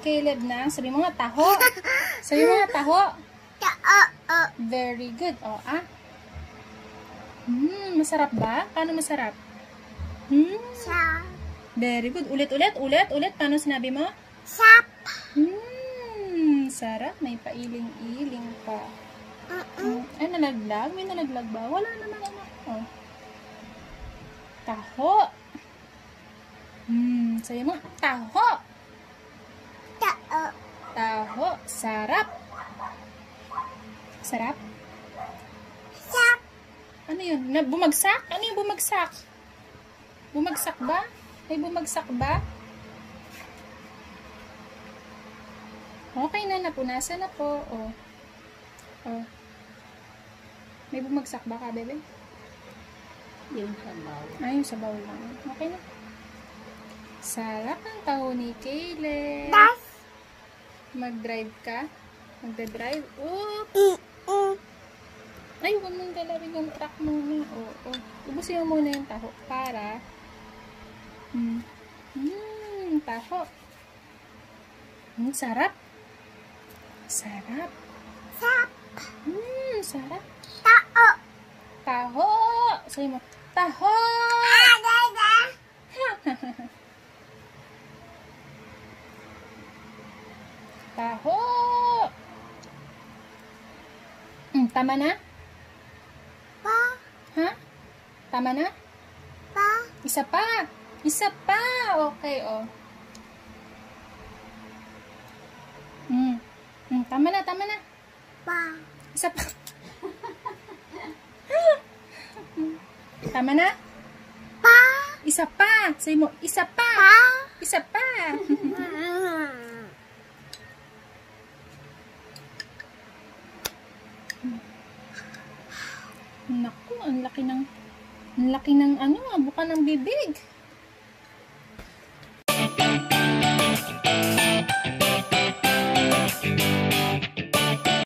Caleb na, sabi mo nga taho. Sabi mo nga taho. Tao. Very good. O, ah. Hmm, masarap ba? Paano masarap? Hmm, Sa. very good. Ulit, ulit, ulit, ulit. Paano sinabi mo? Sap. Hmm, sarap. May pailing-iling pa. Mm-mm. Hmm. Ay, nalaglag? May nalaglag ba? Wala naman anak. Oh. Taho. Hmm, sabi mo, taho. Tao. Taho. Sarap. Sarap? Sap. Ano yun? Na, bumagsak? Ano yung bumagsak? Bumagsak ba? May bumagsak ba? Okay na, napunasan na po. Oh. Oh. May bumagsak ba ka, bebe? Yung sabaw. Ay, yung sabaw lang. Okay na. Sarap ang taho ni Caleb. Das. Mag-drive ka? Magda-drive? Oop! Mm-mm. Ay, huwag mong galawin yung truck muna. Oo. Oh, Ubusin mo muna yung taho para... Hmm. Hmm, taho. Hmm, sarap. Sarap. Sap. Hmm, sarap. Tao. Taho! Sabi mo, taho! Taho! Hmm, tama na? Pa. Ha? Tama na? Pa. Isa pa! Isa pa! Okay, oh. Hmm. Hmm, tama na, tama na. Pa. Isa pa. tama na? Pa. Isa pa. Say mo, isa pa. Pa. Isa pa. Naku, ang laki ng ang laki ng ano, ah, buka ng bibig.